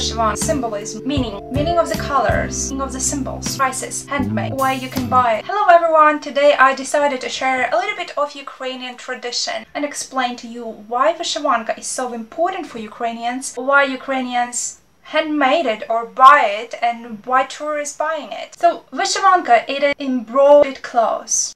Symbolism, meaning, meaning of the colors, meaning of the symbols, prices, handmade, where you can buy. Hello everyone, today I decided to share a little bit of Ukrainian tradition and explain to you why Vyshyvanka is so important for Ukrainians, why Ukrainians handmade it or buy it and why tourists buying it. So Vyshyvanka it is embroidered clothes.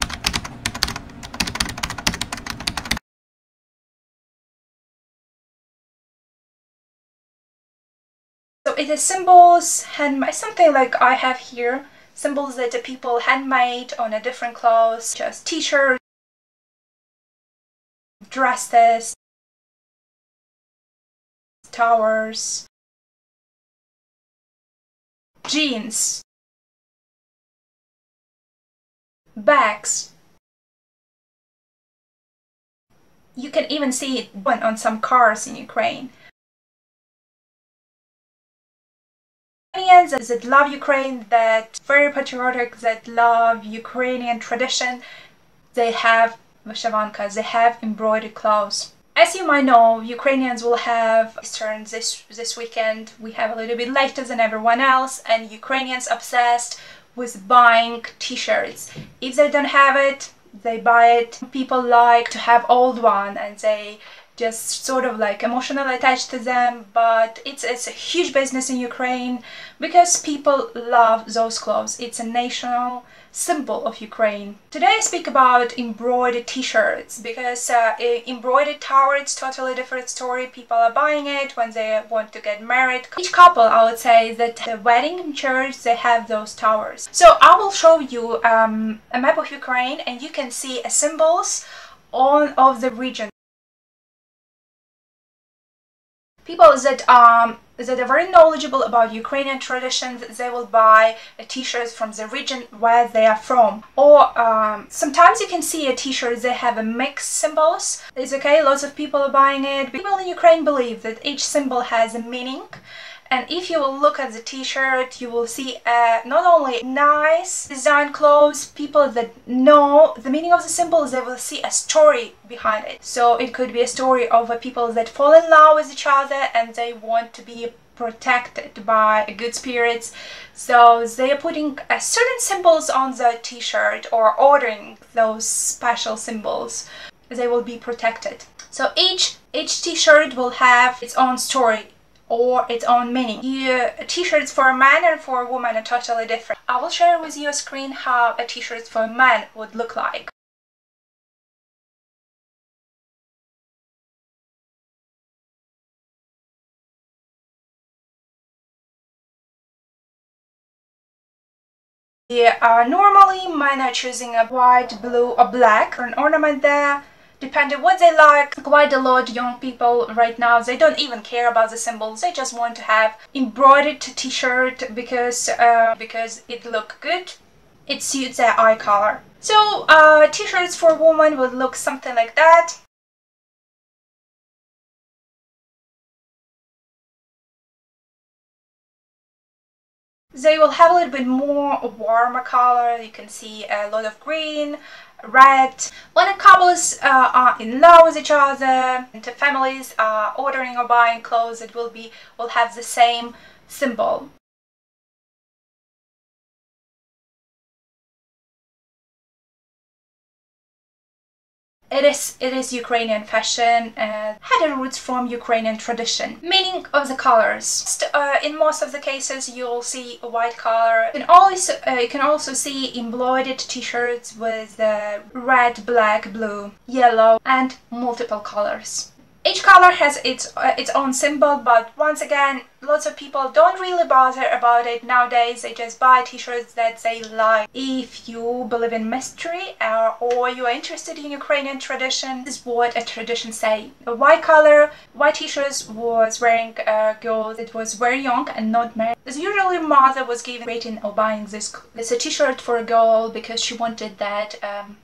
It is symbols, handmade, something like I have here, symbols that the people handmade on a different clothes, just t-shirts, dresses, towers, jeans, bags. You can even see it on some cars in Ukraine. Ukrainians that love Ukraine, that very patriotic, that love Ukrainian tradition, they have vyshyvankas, they have embroidered clothes. As you might know, Ukrainians will have Easter this this weekend. We have a little bit later than everyone else, and Ukrainians obsessed with buying t-shirts. If they don't have it, they buy it. People like to have old one, and they just sort of like emotionally attached to them but it's it's a huge business in Ukraine because people love those clothes it's a national symbol of Ukraine. Today I speak about embroidered t-shirts because uh, embroidered tower it's totally different story people are buying it when they want to get married. Each couple I would say that the wedding in church they have those towers. So I will show you um, a map of Ukraine and you can see symbols on of the region people that um that are very knowledgeable about Ukrainian traditions, they will buy t-shirts from the region where they are from. Or um, sometimes you can see a t-shirt, they have a mixed symbols. It's okay, lots of people are buying it. People in Ukraine believe that each symbol has a meaning and if you will look at the t-shirt you will see uh, not only nice design clothes people that know the meaning of the symbols they will see a story behind it. So it could be a story of people that fall in love with each other and they want to be protected by good spirits. So they are putting uh, certain symbols on the t-shirt or ordering those special symbols. They will be protected. So each each t-shirt will have its own story or its own meaning. t-shirts for a man and for a woman are totally different. I will share with you a screen how a t-shirt for a man would look like. Yeah, uh, normally men are choosing a white, blue or black for an ornament there depending what they like. Quite a lot young people right now, they don't even care about the symbols. They just want to have embroidered t-shirt because uh, because it look good. It suits their eye color. So uh, t-shirts for women would look something like that. They will have a little bit more warmer color. You can see a lot of green, red. When couples uh, are in love with each other, and families are ordering or buying clothes, it will be will have the same symbol. It is, it is Ukrainian fashion and had roots from Ukrainian tradition. Meaning of the colors. Uh, in most of the cases you'll see a white color. You can also, uh, you can also see embroidered t-shirts with uh, red, black, blue, yellow and multiple colors. Each color has its uh, its own symbol, but once again, lots of people don't really bother about it nowadays. They just buy t-shirts that they like. If you believe in mystery uh, or you are interested in Ukrainian tradition, this is what a tradition say. A white color, white t-shirts was wearing a girl that was very young and not married. As usually mother was giving rating or buying this, this a t-shirt for a girl because she wanted that um,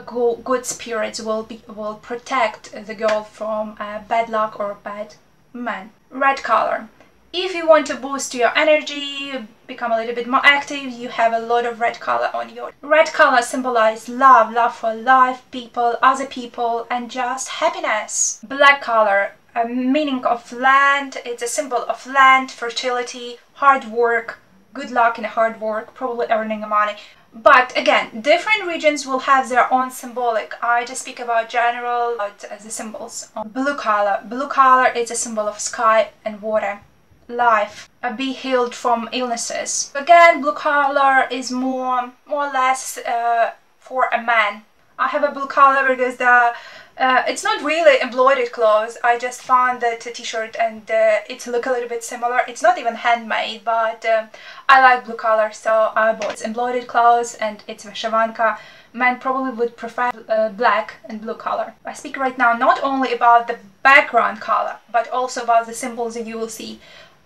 good spirits will be will protect the girl from uh, bad luck or bad man. Red color. If you want to boost your energy, become a little bit more active, you have a lot of red color on your. Red color symbolize love, love for life, people, other people, and just happiness. Black color a meaning of land. It's a symbol of land, fertility, hard work, good luck in hard work, probably earning money. But again, different regions will have their own symbolic. I just speak about general about the symbols. Blue color. Blue color is a symbol of sky and water. Life. Be healed from illnesses. Again, blue color is more, more or less uh, for a man. I have a blue color because the uh, it's not really embroidered clothes. I just found that t-shirt and uh, it look a little bit similar. It's not even handmade, but uh, I like blue color, so I bought embroidered clothes and it's vyshyvanka. Men probably would prefer uh, black and blue color. I speak right now not only about the background color, but also about the symbols that you will see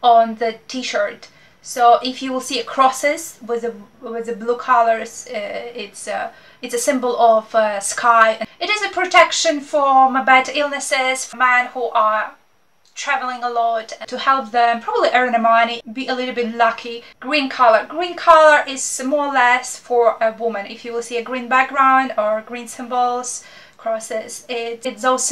on the t-shirt. So if you will see crosses with the with the blue colors, uh, it's uh, it's a symbol of uh, sky. It is a protection from bad illnesses for men who are traveling a lot to help them probably earn the money be a little bit lucky. Green color. Green color is more or less for a woman. If you will see a green background or green symbols crosses it, it those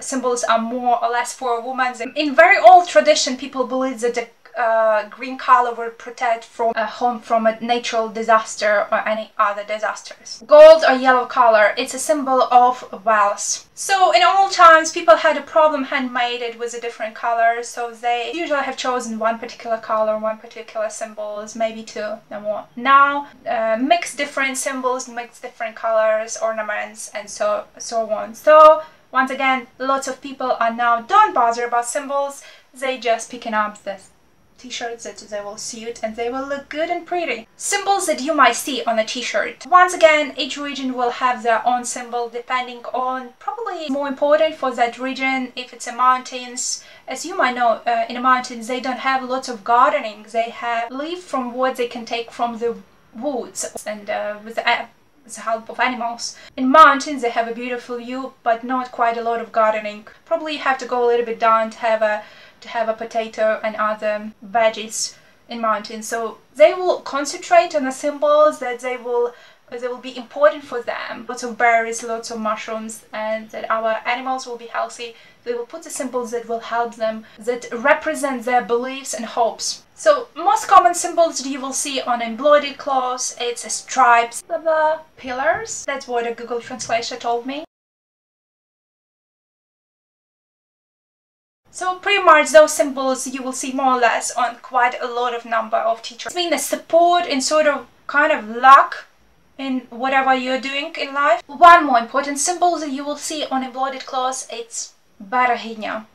symbols are more or less for a woman in very old tradition people believe that the uh, green color will protect from a home from a natural disaster or any other disasters. Gold or yellow color, it's a symbol of wealth. So in old times people had a problem handmade it with a different color so they usually have chosen one particular color, one particular symbols, maybe two, no more. Now uh, mix different symbols, mix different colors, ornaments and so, so on. So once again, lots of people are now don't bother about symbols, they just picking up this t-shirts that they will suit and they will look good and pretty. Symbols that you might see on a t-shirt. Once again, each region will have their own symbol depending on probably more important for that region if it's a mountains. As you might know, uh, in the mountains they don't have lots of gardening. They have leaf from what they can take from the woods and uh, with the the help of animals. In mountains they have a beautiful view but not quite a lot of gardening. Probably you have to go a little bit down to have a to have a potato and other veggies in mountains. So they will concentrate on the symbols that they will they will be important for them. Lots of berries, lots of mushrooms, and that our animals will be healthy. They will put the symbols that will help them, that represent their beliefs and hopes. So most common symbols that you will see on embroidered clothes, it's stripes, the pillars. That's what a Google translation told me. So pretty much those symbols you will see more or less on quite a lot of number of teachers. Being the support and sort of kind of luck in whatever you're doing in life. One more important symbol that you will see on embroidered clothes, it's berehynia.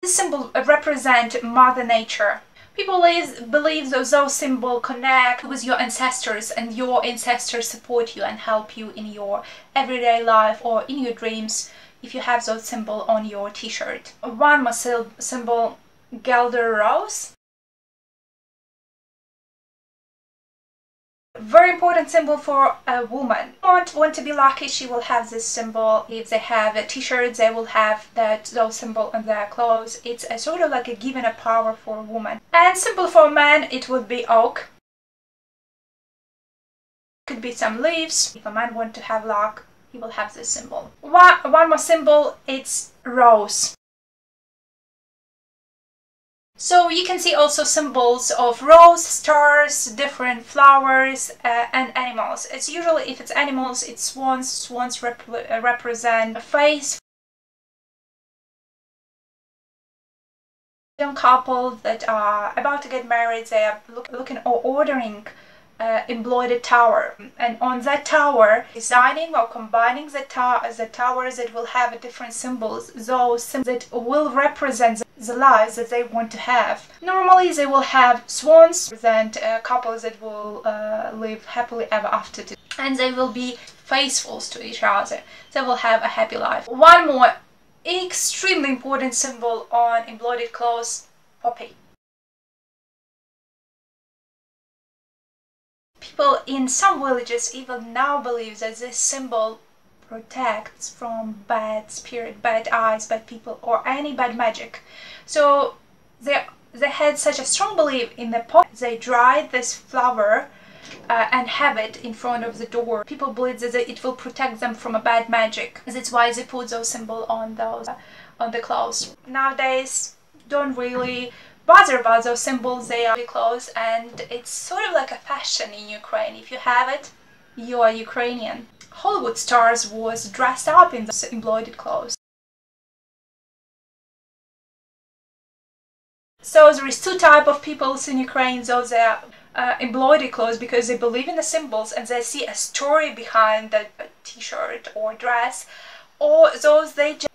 This symbol represents Mother Nature. People believe those, those symbols connect with your ancestors and your ancestors support you and help you in your everyday life or in your dreams if you have those symbol on your t-shirt. One more symbol, Guelder Rose. Very important symbol for a woman. Want want to be lucky, she will have this symbol. If they have a t-shirt, they will have that those symbol on their clothes. It's a sort of like a given a power for a woman. And symbol for a man, it would be oak. Could be some leaves. If a man want to have luck, he will have this symbol. One, one more symbol, it's rose. So you can see also symbols of rose, stars, different flowers uh, and animals. It's usually, if it's animals, it's swans. Swans rep uh, represent a face. Young couple that are about to get married, they are look, looking or ordering uh, embroidered tower. And on that tower designing or combining the, to the towers that will have different symbols those symbols that will represent the lives that they want to have. Normally they will have swans represent uh, couples that will uh, live happily ever after and they will be faithful to each other. They will have a happy life. One more extremely important symbol on embroidered clothes poppy People in some villages even now believe that this symbol protects from bad spirit, bad eyes, bad people, or any bad magic. So they, they had such a strong belief in the pot. They dried this flower uh, and have it in front of the door. People believe that it will protect them from a bad magic. That's why they put those symbols on those uh, on the clothes. Nowadays, don't really about those symbols. They are clothes, and it's sort of like a fashion in Ukraine. If you have it, you are Ukrainian. Hollywood stars was dressed up in the embroidered clothes. So there is two type of people in Ukraine. Those that uh, embroidered clothes because they believe in the symbols and they see a story behind the t-shirt or dress or those they just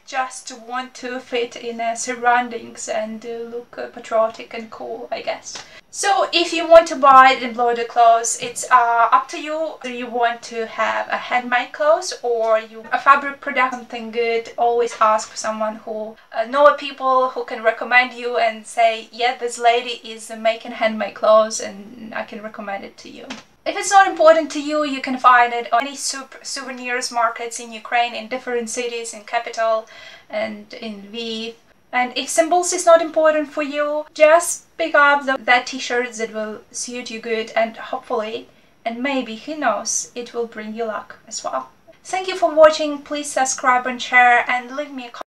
want to fit in their surroundings and uh, look uh, patriotic and cool I guess. So if you want to buy embroidered clothes, it's uh, up to you. Do you want to have a handmade clothes or you a fabric product, something good? Always ask for someone who uh, know people who can recommend you and say, yeah, this lady is making handmade clothes and I can recommend it to you. If it's not important to you, you can find it on any souvenirs markets in Ukraine, in different cities, in capital and in Lviv. And if symbols is not important for you, just pick up the, that t-shirt that will suit you good and hopefully, and maybe, who knows, it will bring you luck as well. Thank you for watching, please subscribe and share and leave me a comment